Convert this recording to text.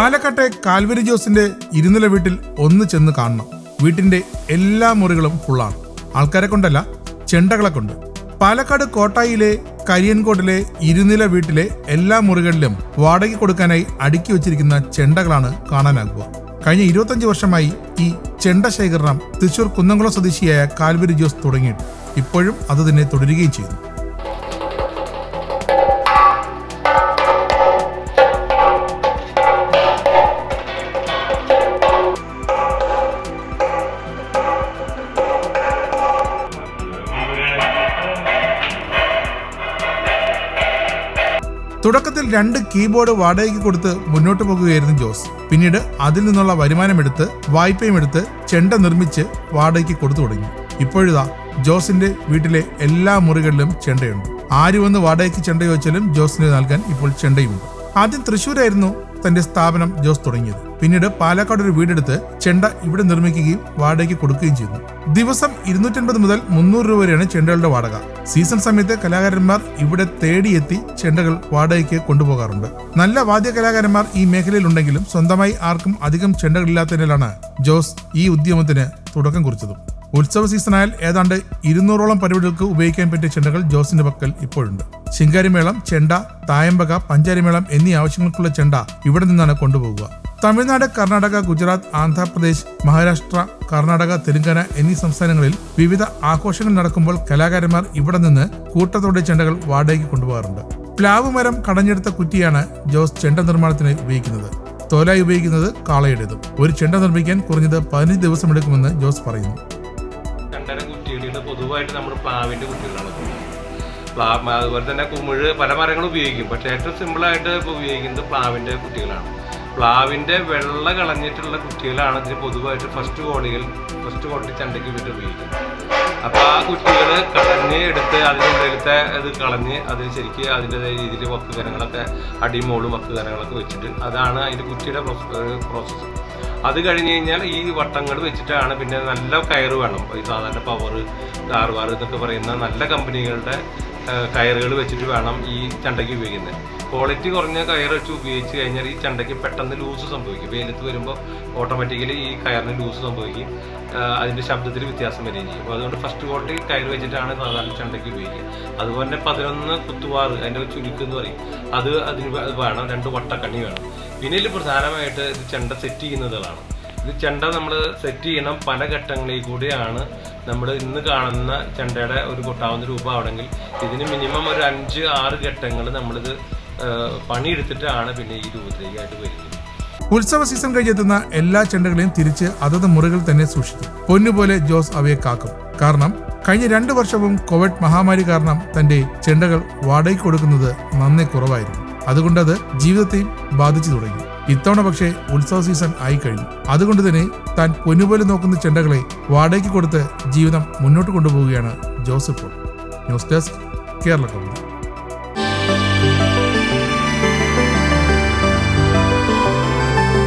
ആയിക്കോട്ടെ കാൽവരി ജോസിന്റെ ഇരുനില വീട്ടിൽ ഒന്ന് ചെന്ന് കാണണം. വീട്ടിന്റെ എല്ലാ മുറികളും ഫുള്ളാണ് ആൾക്കാരെ കൊണ്ടല്ല ചെണ്ടകളെ കൊണ്ട്. പാലക്കാട് കോട്ടായിലെ കരിയൻകോട്ടിലെ ഇരുനില വീട്ടിലെ എല്ലാ മുറികളിലും വാടകയ്ക്ക് കൊടുക്കാനായി അടുക്കി വച്ചിരിക്കുന്ന ചെണ്ടകളാണ് കാണാനാകുക. കഴിഞ്ഞ ഇരുപത്തഞ്ച് വർഷമായി ഈ ചെണ്ട ശേഖരണം തൃശൂർ കുന്നംകുളം സ്വദേശിയായ കാൽവരി ജോസ് തുടങ്ങിയിട്ട്. ഇപ്പോഴും അത് തന്നെ തുടരുകയും ചെയ്യുന്നു. തുടക്കത്തിൽ രണ്ട് കീബോർഡ് വാടകയ്ക്ക് കൊടുത്ത് മുന്നോട്ട് പോകുകയായിരുന്നു ജോസ്. പിന്നീട് അതിൽ നിന്നുള്ള വരുമാനമെടുത്ത് വായ്പയും എടുത്ത് ചെണ്ട നിർമ്മിച്ച് വാടകയ്ക്ക് കൊടുത്തു തുടങ്ങി. ഇപ്പോഴിതാ ജോസിന്റെ വീട്ടിലെ എല്ലാ മുറികളിലും ചെണ്ടയുണ്ട്. ആര് വന്ന് വാടകയ്ക്ക് ചെണ്ട ചോദിച്ചാലും ജോസിന് നൽകാൻ ഇപ്പോൾ ചെണ്ടയുമുണ്ട്. ആദ്യം തൃശ്ശൂരായിരുന്നു തന്റെ സ്ഥാപനം ജോസ് തുടങ്ങിയത്. പിന്നീട് പാലക്കാട് ഒരു വീടെടുത്ത് ചെണ്ട ഇവിടെ നിർമ്മിക്കുകയും വാടകയ്ക്ക് കൊടുക്കുകയും ചെയ്യുന്നു ദിവസം ഇരുന്നൂറ്റൻപത് മുതൽ മുന്നൂറ് രൂപ വരെയാണ് ചെണ്ടകളുടെ വാടക. സീസൺ സമയത്ത് കലാകാരന്മാർ ഇവിടെ തേടിയെത്തി ചെണ്ടകൾ വാടകയ്ക്ക് കൊണ്ടുപോകാറുണ്ട്. നല്ല വാദ്യ കലാകാരന്മാർ ഈ മേഖലയിൽ ഉണ്ടെങ്കിലും സ്വന്തമായി ആർക്കും അധികം ചെണ്ടകളില്ലാത്തതിനാലാണ് ജോസ് ഈ ഉദ്യമത്തിന് തുടക്കം കുറിച്ചതും. ഉത്സവ സീസണായാൽ ഏതാണ്ട് ഇരുന്നൂറോളം പരിപാടികൾക്ക് ഉപയോഗിക്കാൻ പറ്റിയ ചെണ്ടകൾ ജോസിന്റെ പക്കൽ ഇപ്പോഴുണ്ട്. ശിങ്കാരിമേളം ചെണ്ട തായമ്പക പഞ്ചാരിമേളം എന്നീ ആവശ്യങ്ങൾക്കുള്ള ചെണ്ട ഇവിടെ നിന്നാണ് കൊണ്ടുപോകുക തമിഴ്നാട് കർണാടക ഗുജറാത്ത് ആന്ധ്രാപ്രദേശ് മഹാരാഷ്ട്ര കർണാടക തെലുങ്കാന എന്നീ സംസ്ഥാനങ്ങളിൽ വിവിധ ആഘോഷങ്ങൾ നടക്കുമ്പോൾ കലാകാരന്മാർ ഇവിടെ നിന്ന് കൂട്ടത്തോടെ ചെണ്ടകൾ വാടകയ്ക്ക് കൊണ്ടുപോകാറുണ്ട്. പ്ലാവ് മരം കടഞ്ഞെടുത്ത കുറ്റിയാണ് ജോസ് ചെണ്ട നിർമ്മാണത്തിന് ഉപയോഗിക്കുന്നത്. തോലായി ഉപയോഗിക്കുന്നത് കാളയുടേതും. ഒരു ചെണ്ട നിർമ്മിക്കാൻ കുറഞ്ഞത് പതിനഞ്ച് ദിവസമെടുക്കുമെന്ന് ജോസ് പറയുന്നു. പൊതുവായിട്ട് നമ്മൾ പ്ലാവിന്റെ കുറ്റികളാണ്. പ്ലാവ് അതുപോലെ തന്നെ കുമിഴ് പല മരങ്ങളും ഉപയോഗിക്കും. പക്ഷെ ഏറ്റവും സിമ്പിളായിട്ട് ഇപ്പോൾ ഉപയോഗിക്കുന്നത് പ്ലാവിന്റെ കുട്ടികളാണ്. പ്ലാവിന്റെ വെള്ള കളഞ്ഞിട്ടുള്ള കുട്ടികളാണ് ഇതിന് പൊതുവായിട്ട് ഫസ്റ്റ് കോളിയിൽ ഫസ്റ്റ് ക്വാളിറ്റി ചണ്ടയ്ക്ക് വേണ്ടി ഉപയോഗിക്കുന്നത്. അപ്പോൾ ആ കുറ്റികൾ കളഞ്ഞ് എടുത്ത് അതിന്റെ ഉള്ളിലത്തെ ഇത് കളഞ്ഞ് അതിന് ശരിക്കും അതിന്റെതായ രീതിയിൽ വക്കുകരങ്ങളൊക്കെ അടിമോളും വക്കുകരങ്ങളൊക്കെ വെച്ചിട്ട് അതാണ് അതിന്റെ കുട്ടിയുടെ പ്രോസസ്സ്. അത് കഴിഞ്ഞ് കഴിഞ്ഞാൽ ഈ വട്ടങ്ങൾ വെച്ചിട്ടാണ് പിന്നെ നല്ല കയറ് വേണം. ഈ സാധാരണ പവർ കാർവാർ എന്നൊക്കെ പറയുന്ന നല്ല കമ്പനികളുടെ കയറുകൾ വെച്ചിട്ട് വേണം ഈ ചണ്ടയ്ക്ക് ഉപയോഗിക്കുന്നത്. ക്വാളിറ്റി കുറഞ്ഞ കയർ വെച്ച് ഉപയോഗിച്ച് കഴിഞ്ഞാൽ ഈ ചണ്ടയ്ക്ക് പെട്ടെന്ന് ലൂസ് സംഭവിക്കും. വെയിലത്ത് വരുമ്പോൾ ഓട്ടോമാറ്റിക്കലി ഈ കയറിന് ലൂസ് സംഭവിക്കും. അതിന്റെ ശബ്ദത്തിൽ വ്യത്യാസം വരികയും ചെയ്യും. അപ്പോൾ അതുകൊണ്ട് ഫസ്റ്റ് ക്വാളിറ്റി കയർ വെച്ചിട്ടാണ് സാധാരണ ചണ്ടയ്ക്ക് ഉപയോഗിക്കുക. അതുപോലെ തന്നെ പതിനൊന്ന് കുത്തുവാറ് അതിന്റെ ചുരുക്ക് എന്ന് പറയും. അത് അതിന് വേണം രണ്ട് വട്ടക്കണ്ണി വേണം. പിന്നെ ഇതിൽ പ്രധാനമായിട്ട് ഇത് ചെണ്ട സെറ്റ് ചെയ്യുന്നതാണ്. ഇത് ചെണ്ട നമ്മൾ സെറ്റ് ചെയ്യണം. പല ഘട്ടങ്ങളിൽ കൂടിയാണ് നമ്മൾ ഇന്ന് കാണുന്ന ചെണ്ടയുടെ ഒരു കൊട്ടാവുന്ന രൂപമാണെങ്കിൽ ഇതിന് മിനിമം ഒരു അഞ്ച് ആറ് ഘട്ടങ്ങൾ നമ്മളിത് പണിയെടുത്തിട്ടാണ് പിന്നെ ഈ രൂപത്തിലേക്കായിട്ട് വരുന്നത്. ഉത്സവ സീസൺ കഴിഞ്ഞെത്തുന്ന എല്ലാ ചെണ്ടകളെയും തിരിച്ച് അതത് മുറികൾ തന്നെ സൂക്ഷിക്കും. പൊന്നുപോലെ ജോസ് അവയെ കാക്കും. കാരണം കഴിഞ്ഞ രണ്ടു വർഷവും കോവിഡ് മഹാമാരി കാരണം തന്റെ ചെണ്ടകൾ വാടകയ്ക്ക് കൊടുക്കുന്നത് നന്നേ കുറവായിരുന്നു. അതുകൊണ്ടത് ജീവിതത്തെയും ബാധിച്ചു തുടങ്ങി. ഇത്തവണ പക്ഷേ ഉത്സവ സീസൺ ആയി കഴിഞ്ഞു. അതുകൊണ്ട് തന്നെ താൻ പൊന്നുപോലെ നോക്കുന്ന ചെണ്ടകളെ വാടകയ്ക്ക് കൊടുത്ത് ജീവിതം മുന്നോട്ട് കൊണ്ടുപോവുകയാണ് Joseph news desk Kerala Kaumudi.